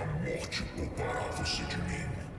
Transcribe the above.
a morte poupará você de mim.